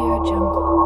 Audio Jungle.